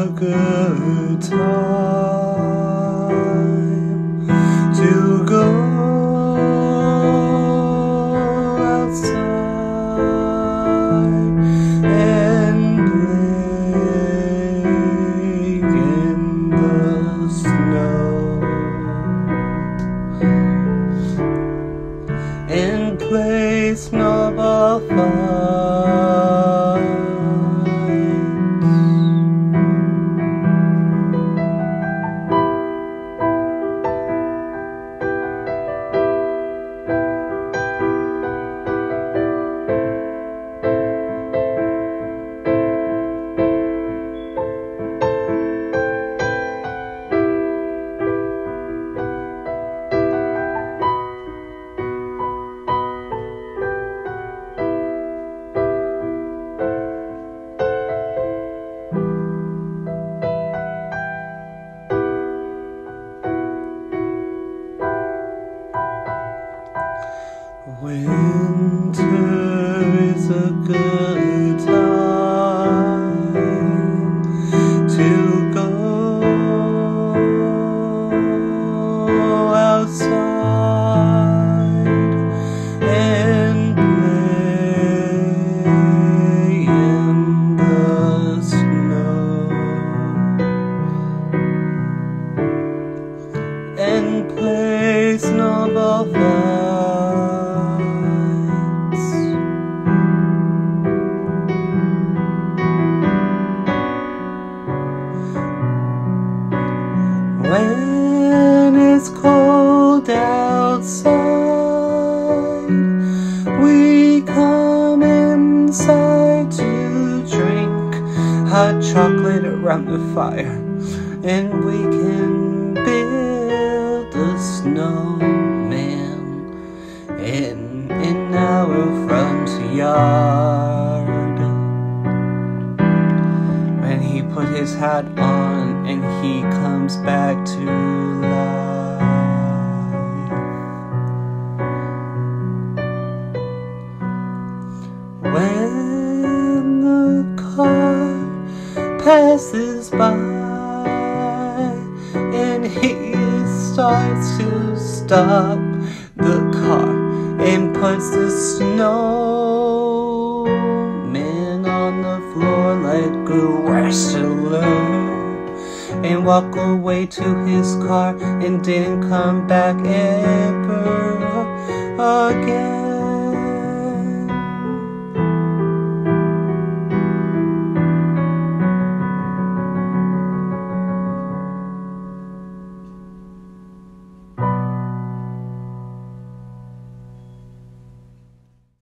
a good time to go outside and play in the snow and play snowball fights. Winter is a good time to go outside and play in the snow and play snowball. When it's cold outside, we come inside to drink hot chocolate around the fire, and we can build a snowman in in our front yard. When he put his hat on and he comes back to life. When the car passes by and he starts to stop the car and puts the snowman on the floor like a wrestler and walk away to his car and didn't come back ever again.